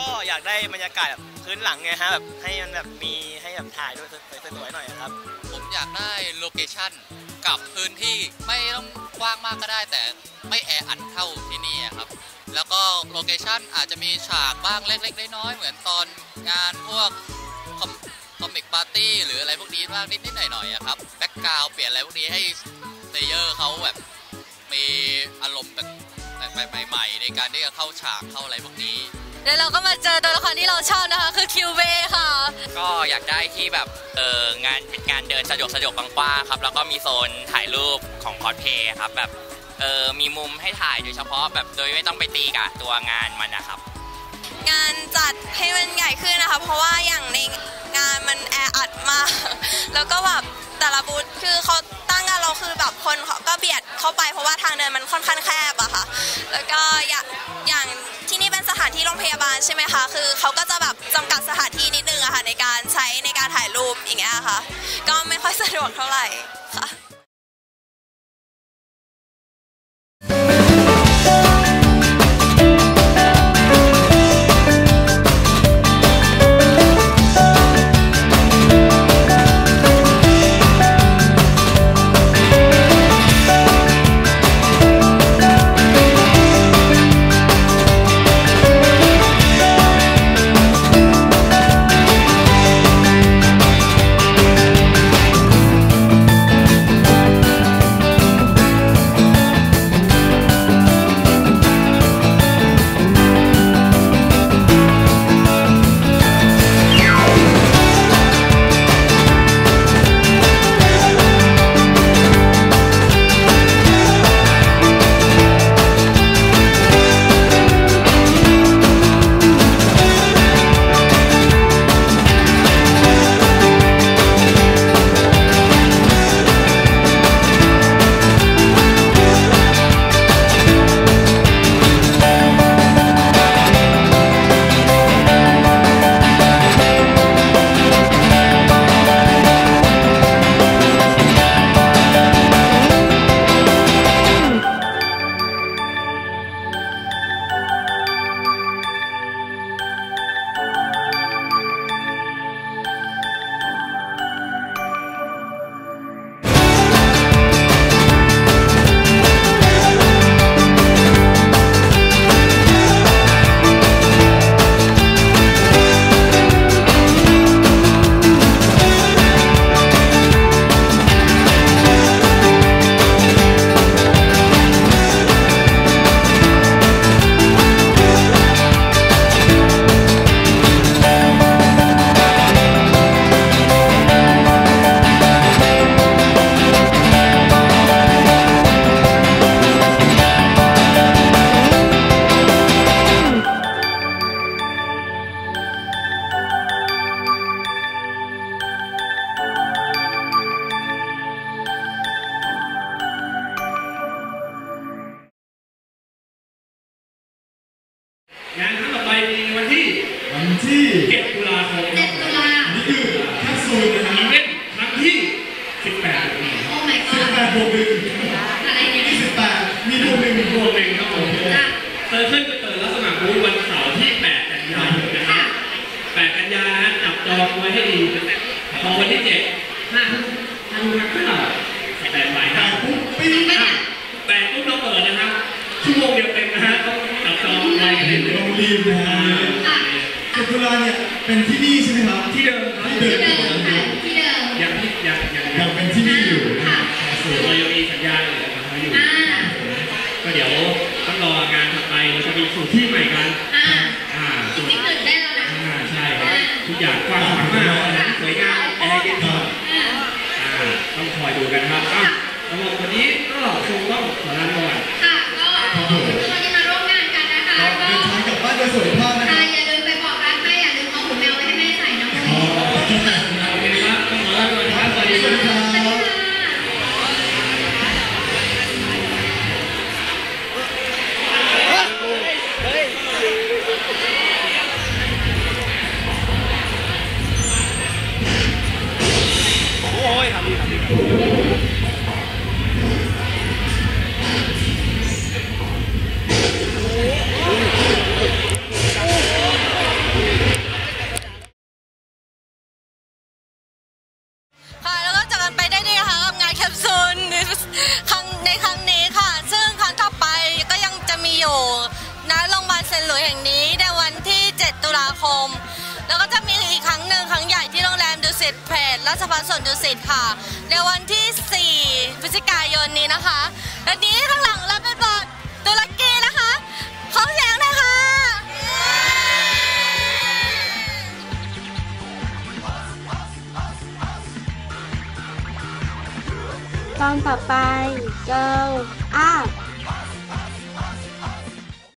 ก็อยากได้บรรยากาศแบบพื้นหลังไงฮะแบบให้มันแบบมีให้แบบถ่ายด้วยสวยๆหน่อยครับ ผมอยากได้ location กับพื้นที่ไม่ต้องกว้างมากก็ได้ แต่ไม่แออัดเท่าที่นี่ครับ แล้วก็ location อาจจะมีฉากบ้างเล็กๆน้อยๆเหมือนตอนงานพวกคอม Comic Party หรืออะไรพวกนี้บ้างนิดๆหน่อยๆอะครับ background เปลี่ยนอะไรพวกนี้ให้ player เขาแบบมีอารมณ์แบบแบบใหม่ๆในการที่จะเข้าฉากเข้าอะไรพวกนี้ แล้วเราก็มาเจอตัวละครที่เราชอบนะคะ คือคิวเบค่ะ ก็อยากได้ที่แบบเอองานเป็นการเดินสะดวกสะดวกกว้างๆครับ แล้วก็มีโซนถ่ายรูปของคอสเพย์ครับแบบเออมีมุมให้ถ่ายโดยเฉพาะแบบโดยไม่ต้องไปตีกับตัวงานมันนะครับ งานจัดให้มันใหญ่ขึ้นนะคะ เพราะว่าอย่างในงานมันแออัดมาก แล้วก็แบบแต่ละบูธคือเขาตั้งกันเราคือแบบคนเขาก็เบียดเข้าไปเพราะว่าทางเดินมันค่อนข้างแคบอะค่ะ แล้วก็อย่างอย่างที่นี่ ยาบาลใช่ไหมคะคือเขาก็จะแบบจำกัดสถานที่นิดนึงอะค่ะในการใช้ในการถ่ายรูปอย่างเงี้ยค่ะ ก็ไม่ค่อยสะดวกเท่าไหร่ค่ะ งานครั้งต่อไปมีวันที่วันที่7ตุลาคมเจ็ดตุลานี่คือแคปซูลนะคอีรับเวนต์ครั้งที่18โอ้ my สิบ god แปดบวกหนึ่งอะไรเนี่ยยี่สิบแปดมีบวกหนึ่งรวมหนึ่งครับผมจ้ะเซอร์เคิลจะเปิดรับสมัครบูธวันเสาร์ที่8กันยายนนะครับ8กันยายนนะจับจองไว้ให้ดีพอวันที่7 5ทุ่ม5ทุ่มห้าแต่บ่ายแต่ห้าปุ๊บปีไม่เนี่ยแปดปุ๊บเราเปิดนะครับชั่วโมงเดียวเต็มนะฮะต้องจับจองไว้กันเลยลงรีบนะฮะค่ะเจ็ดตุลาเนี่ยเป็นที่นี่ใช่ไหมครับที่เดิมครับที่ที่เดิเดิมมค่ะที่เดิมยังที่ยังยังยัยังงเป็นที่นี่อยู่นะแคปซูลเรายังมีสัญญาณอยู่นะครับอยู่อ่าก็เดี๋ยวต้องรองานถัดไปเราจะมีสู่ที่ใหม่กันอ่าอ่าจริงๆตื่นเต้นแล้วนะอ่าใช่ครับทุกอย่างกว้างขวางมากสวยงามแอร์เย็นครับอ่าอ่าต้องคอยดูกันครับอ้าวสำหรับวันนี้ก็คงต้องขอลาไปก่อนค่ะก็ สวัสดิภาพนะ แห่งนี้ในวันที่ 7 ตุลาคม แล้วก็จะมีอีกครั้งหนึ่งครั้งใหญ่ที่โรงแรมดุสิตเพลราชพัฒสวนดุสิตค่ะ ในวันที่ 4 พฤศจิกายนนี้นะคะและนี้ข้างหลังเราเป็นบอร์ดตุรกีนะคะขอเสียงหนะคะตอนต่อไป go up